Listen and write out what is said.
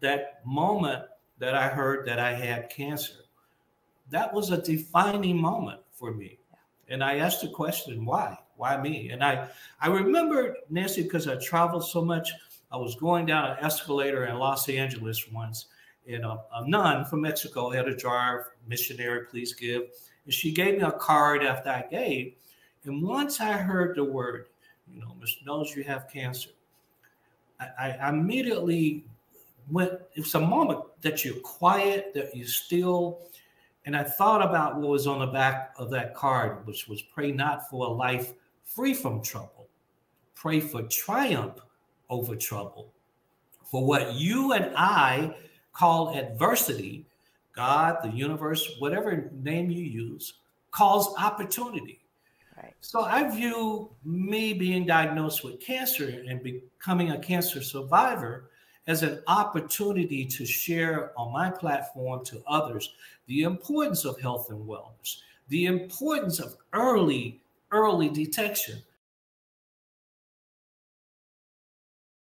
that moment that I heard that I had cancer, that was a defining moment for me. And I asked the question, why? Why me? And I, I remember, Nancy, because I traveled so much, I was going down an escalator in Los Angeles once, and a, a nun from Mexico had a jar, missionary, please give. And she gave me a card after I gave. And once I heard the word, you know, Mr. Knowles, you have cancer, I, I immediately went, it's a moment that you're quiet, that you're still, and I thought about what was on the back of that card, which was pray not for a life free from trouble, pray for triumph over trouble. For what you and I call adversity, God, the universe, whatever name you use, calls opportunity. Right. So I view me being diagnosed with cancer and becoming a cancer survivor as an opportunity to share on my platform to others the importance of health and wellness, the importance of early, early detection.